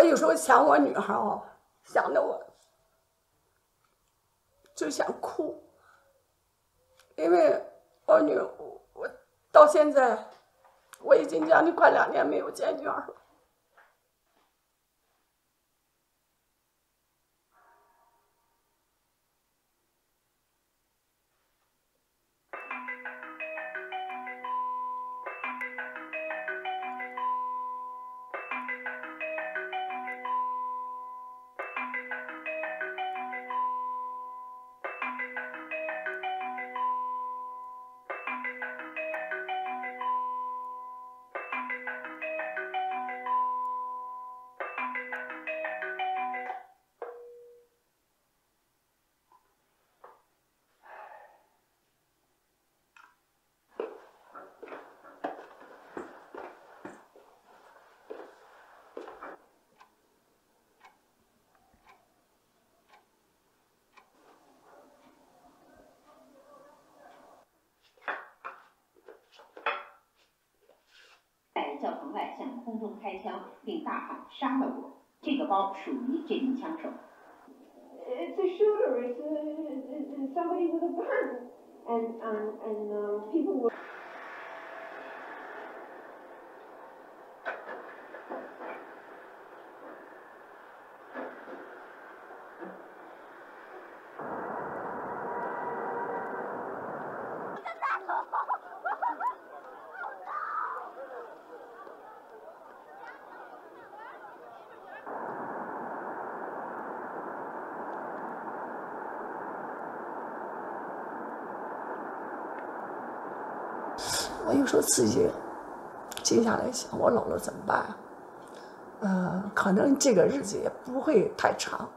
我有时候想我女儿哦，想的我就想哭，因为我女我到现在我已经将近快两年没有见女儿了。杀了我”。这个包属于这名枪手。It's a shooter. It's, a, it's somebody with a gun, and and and uh, people were. 自己静下来想，我老了怎么办？呃，可能这个日子也不会太长。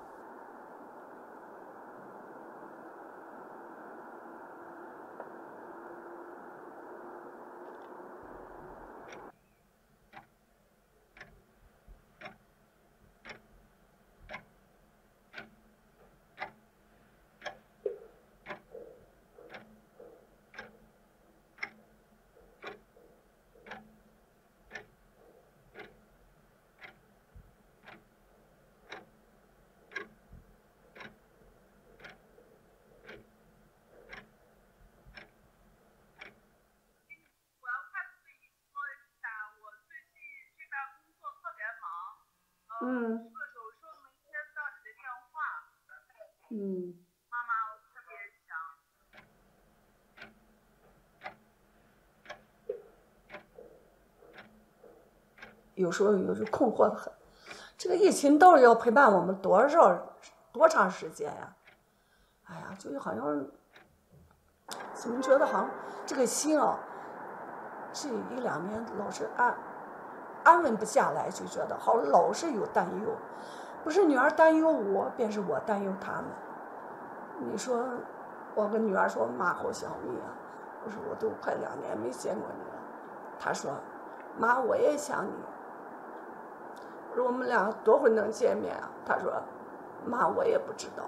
嗯。这个手术没接到你的电话。嗯。妈妈，我特别想。有时候有时困惑的很，这个疫情到底要陪伴我们多少多长时间呀？哎呀，就是好像怎么觉得好像这个心啊，这一两年老是安。安稳不下来，就觉得好老是有担忧，不是女儿担忧我，便是我担忧他们。你说，我跟女儿说妈好想你啊，我说我都快两年没见过你了。她说，妈我也想你。我说我们俩多会能见面啊？他说，妈我也不知道。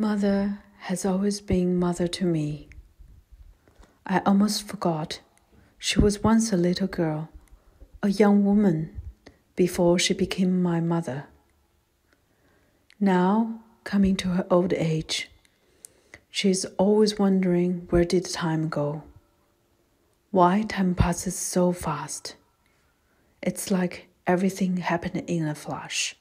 Mother has always been mother to me. I almost forgot she was once a little girl, a young woman, before she became my mother. Now, coming to her old age, she is always wondering where did time go? Why time passes so fast? It's like everything happened in a flash.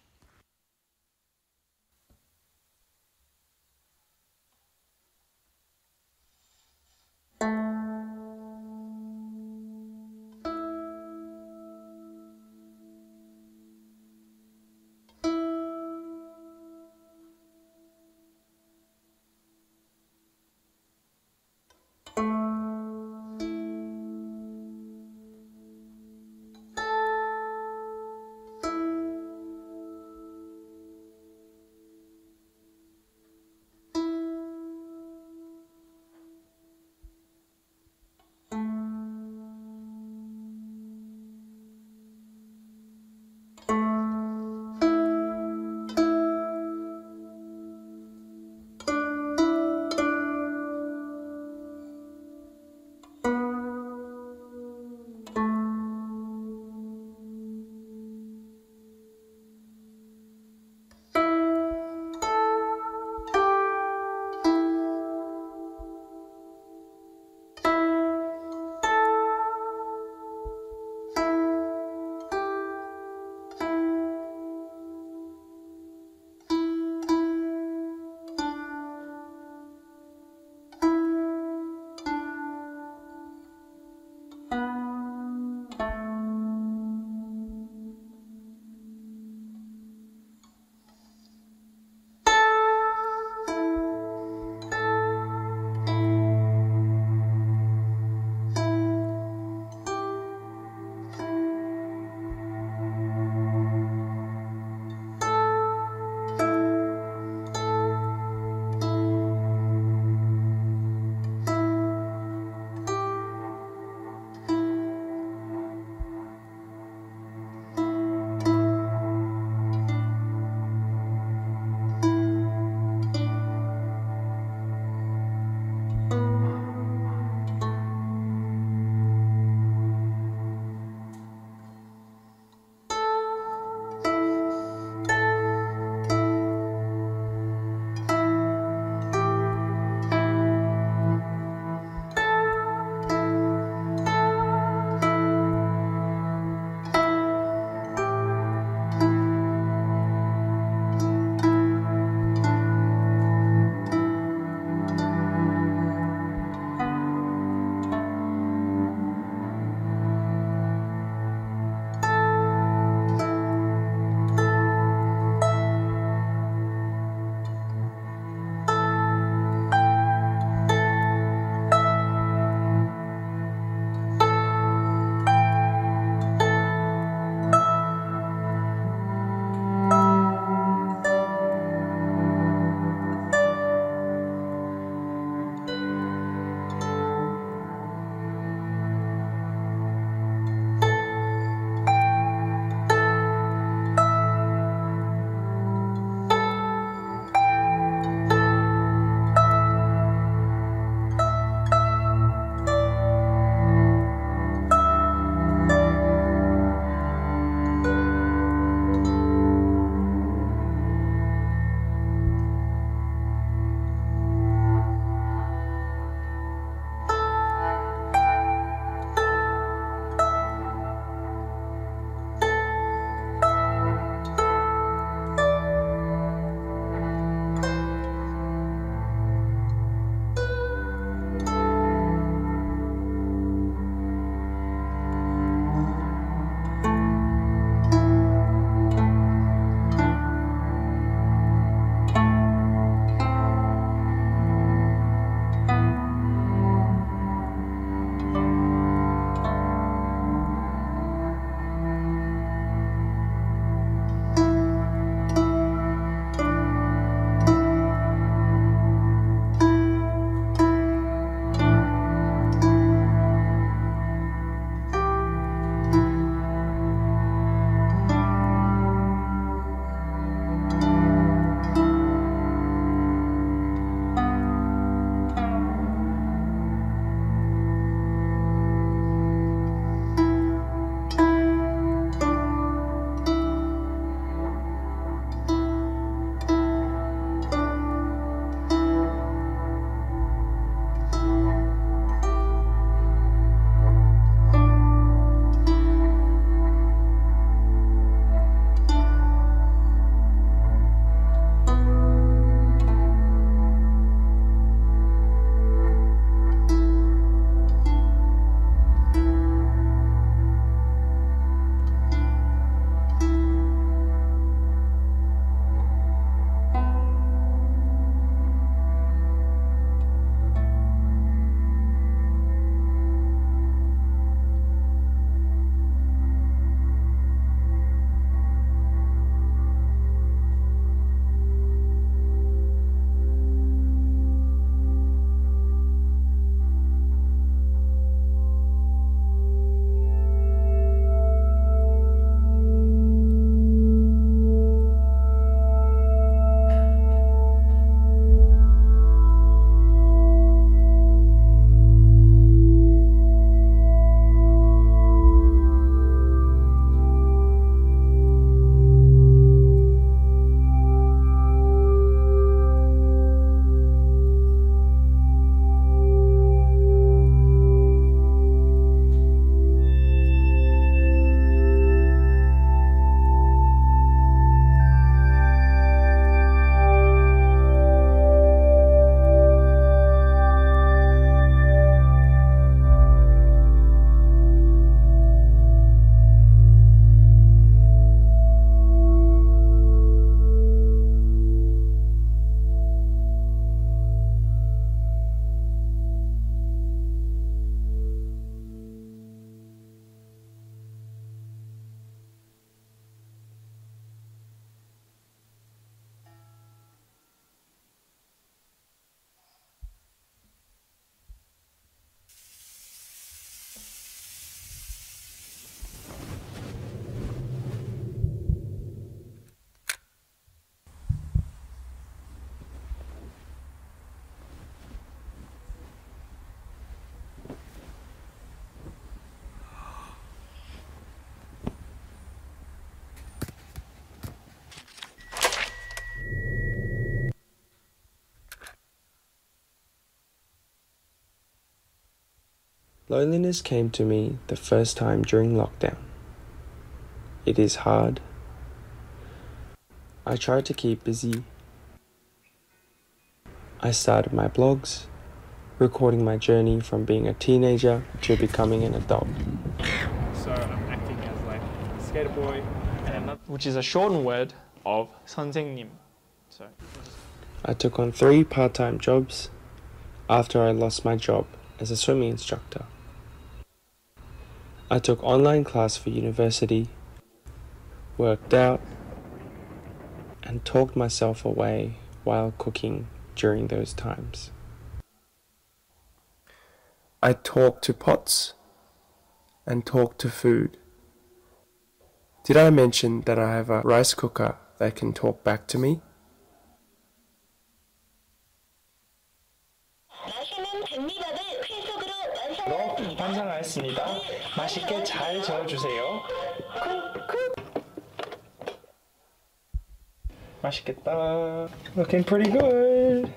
Loneliness came to me the first time during lockdown. It is hard. I try to keep busy. I started my blogs, recording my journey from being a teenager to becoming an adult. So I'm acting as like a skater boy, another, which is a shortened word of sanzengnim. So I took on three part-time jobs after I lost my job as a swimming instructor. I took online class for university, worked out, and talked myself away while cooking during those times. I talk to pots and talk to food. Did I mention that I have a rice cooker that can talk back to me? 완성하였습니다. 맛있게 잘 저어주세요. 맛있겠다. Looking pretty good.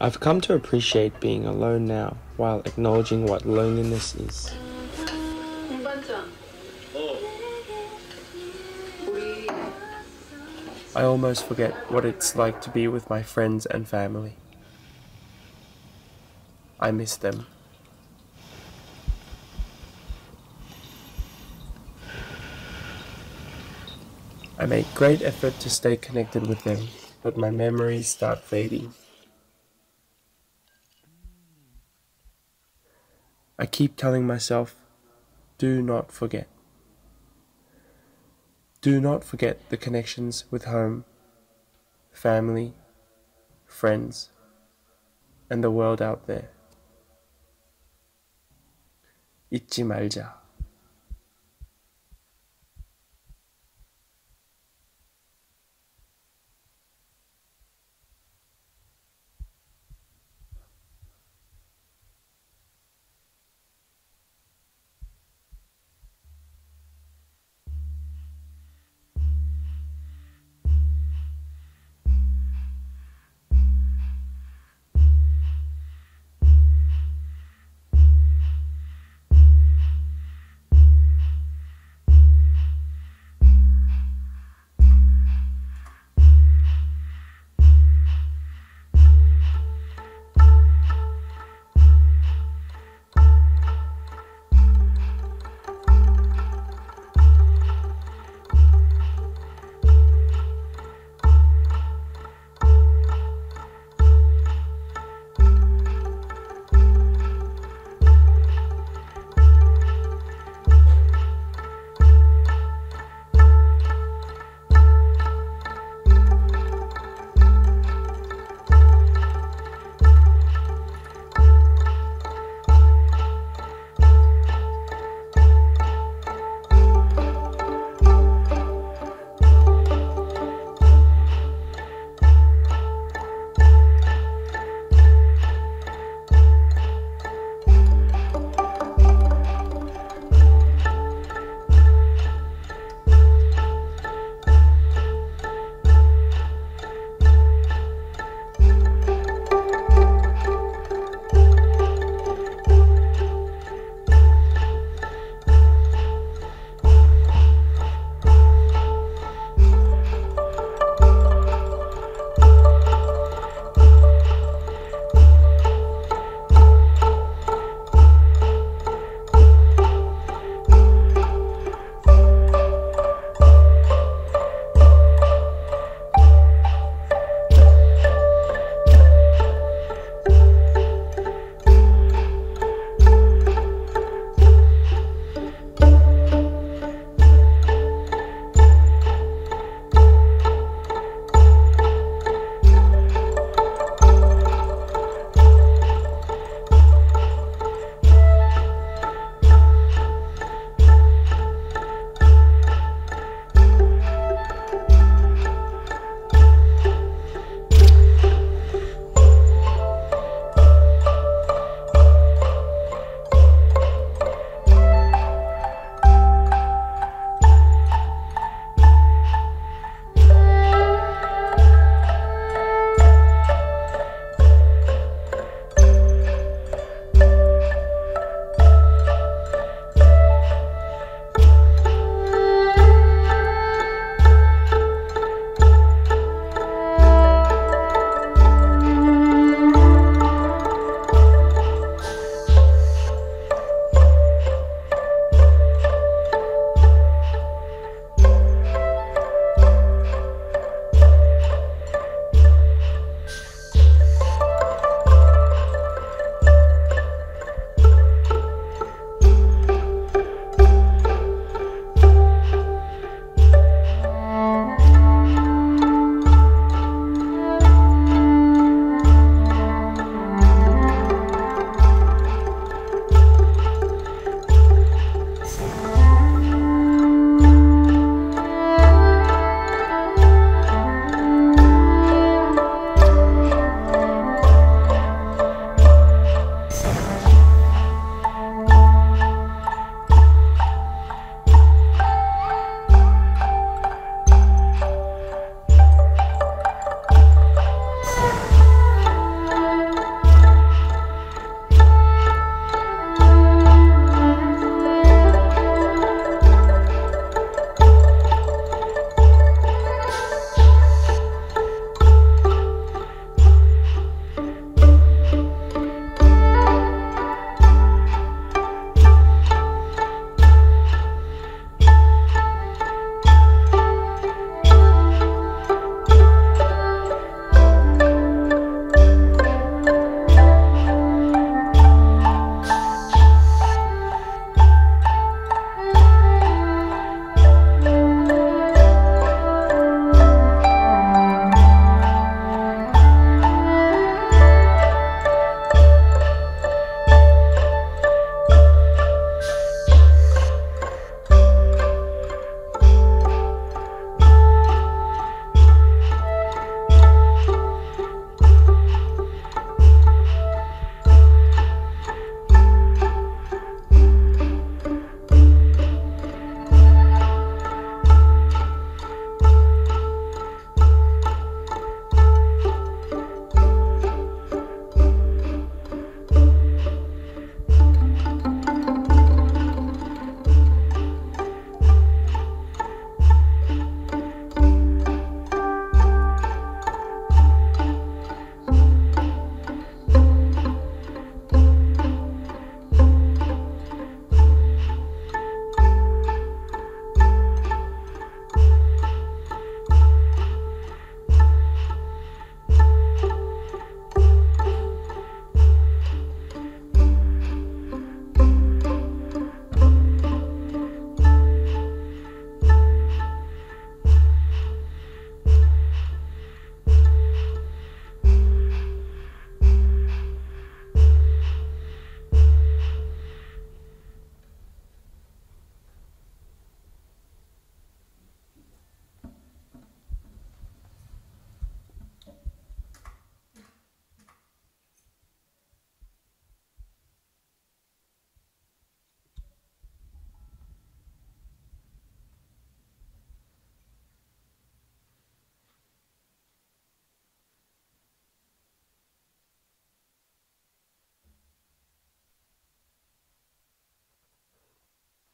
I've come to appreciate being alone now while acknowledging what loneliness is. 공반장. 우리 I almost forget what it's like to be with my friends and family. I miss them. make great effort to stay connected with them, but my memories start fading. I keep telling myself, do not forget. Do not forget the connections with home, family, friends, and the world out there. 잊지 말자.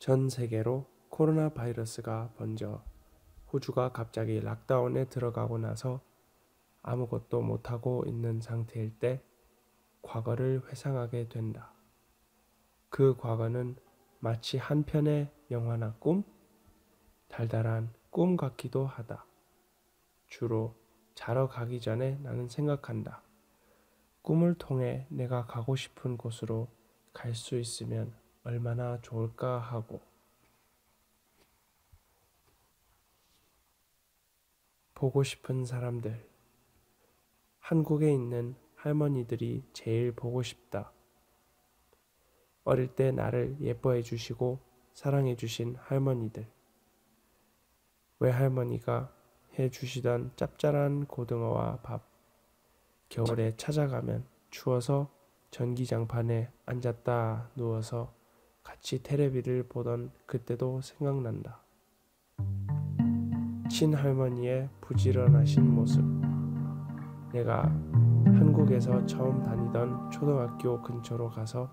전 세계로 코로나 바이러스가 번져 호주가 갑자기 락다운에 들어가고 나서 아무것도 못하고 있는 상태일 때 과거를 회상하게 된다. 그 과거는 마치 한 편의 영화나 꿈? 달달한 꿈 같기도 하다. 주로 자러 가기 전에 나는 생각한다. 꿈을 통해 내가 가고 싶은 곳으로 갈 수 있으면 얼마나 좋을까 하고. 보고 싶은 사람들. 한국에 있는 할머니들이 제일 보고 싶다. 어릴 때 나를 예뻐해 주시고 사랑해 주신 할머니들. 외할머니가 해 주시던 짭짤한 고등어와 밥. 겨울에 찾아가면 추워서 전기장판에 앉았다 누워서 같이 테레비를 보던 그때도 생각난다. 친할머니의 부지런하신 모습. 내가 한국에서 처음 다니던 초등학교 근처로 가서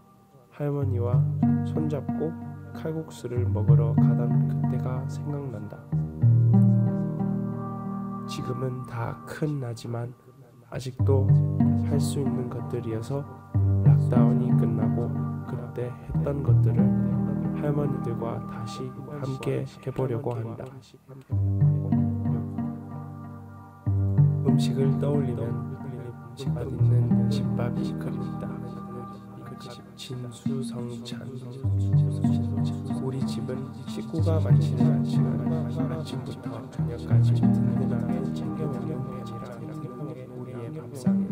할머니와 손잡고 칼국수를 먹으러 가던 그때가 생각난다. 지금은 다 큰 나지만 아직도 할 수 있는 것들이어서 락다운이 끝나고 그때 했던 것들을 할머니들과 다시 함께 해보려고 한다. 음식을 떠올리면 집밥 있는 집밥이 그립다. 그 진수성찬. 우리 집은 식구가 많지는 않지만 아침부터 저녁까지 든든하게 챙겨 먹는 편이라 우리의 밥상에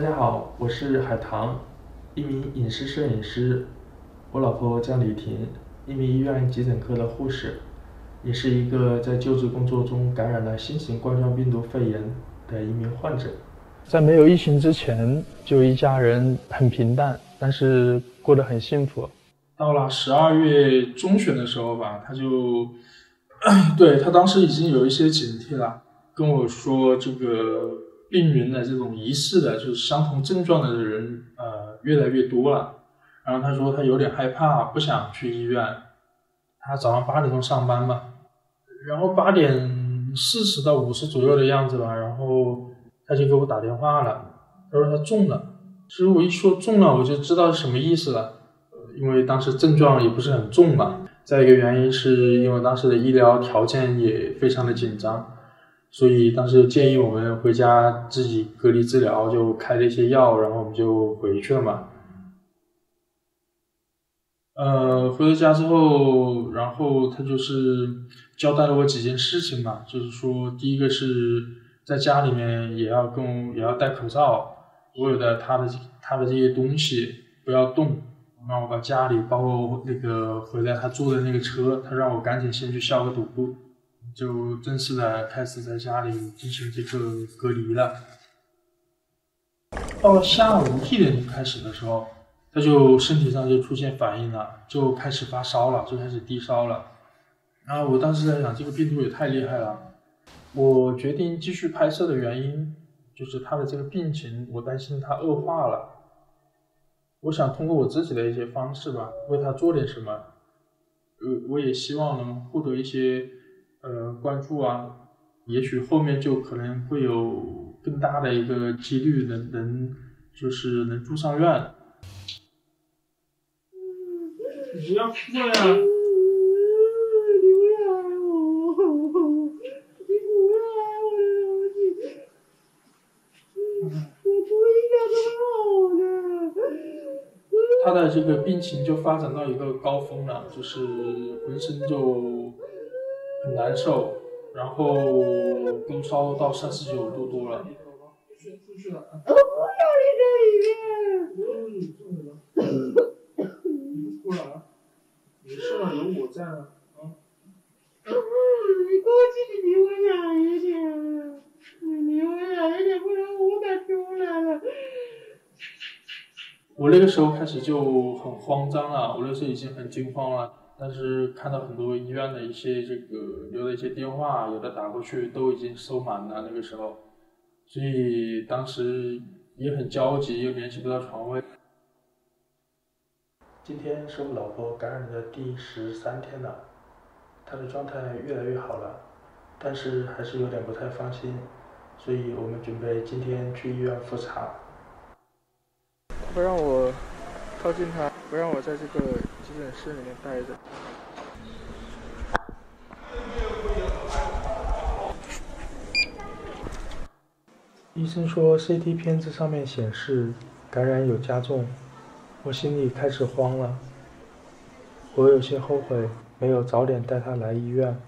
大家好，我是海棠，一名影视摄影师。我老婆叫李婷，一名医院急诊科的护士，也是一个在救治工作中感染了新型冠状病毒肺炎的一名患者。在没有疫情之前，就一家人很平淡，但是过得很幸福。到了十二月中旬的时候吧，他就，对他当时已经有一些警惕了，跟我说这个病人的这种疑似的，就是相同症状的人，呃，越来越多了。然后他说他有点害怕，不想去医院。他早上八点钟上班嘛，然后八点四十到五十左右的样子吧，然后。他就给我打电话了，他说他中了。其实我一说中了，我就知道是什么意思了，因为当时症状也不是很重嘛。再一个原因是因为当时的医疗条件也非常的紧张，所以当时建议我们回家自己隔离治疗，就开了一些药，然后我们就回去了嘛。呃，回到家之后，然后他就是交代了我几件事情嘛，就是说第一个是。在家里面也要跟也要戴口罩，所有的他的他的这些东西不要动，让我把家里包括那个回来他坐的那个车，他让我赶紧先去消个毒，就正式的开始在家里进行这个隔离了。到了下午一点钟开始的时候，他就身体上就出现反应了，就开始发烧了，就开始低烧了。然后我当时在想，这个病毒也太厉害了。我决定继续拍摄的原因，就是他的这个病情，我担心他恶化了。我想通过我自己的一些方式吧，为他做点什么。呃，我也希望能获得一些呃关注啊，也许后面就可能会有更大的一个几率能能就是能住上院。你不要哭了呀！他的这个病情就发展到一个高峰了，就是浑身就很难受，然后都烧到三十九度多了。我不要你在里面。你哭了？没事了，有我在呢。啊。你过去离我远一点，你离我远一点，不然我敢出来了。我那个时候开始就很慌张了，我那时候已经很惊慌了。但是看到很多医院的一些这个留的一些电话，有的打过去都已经收满了。那个时候，所以当时也很焦急，又联系不到床位。今天是我老婆感染的第十三天了，她的状态越来越好了，但是还是有点不太放心，所以我们准备今天去医院复查。不让我靠近她，不让我在这个急诊室里面待着。医生说 CT 片子上面显示感染有加重，我心里开始慌了。我有些后悔没有早点带他来医院。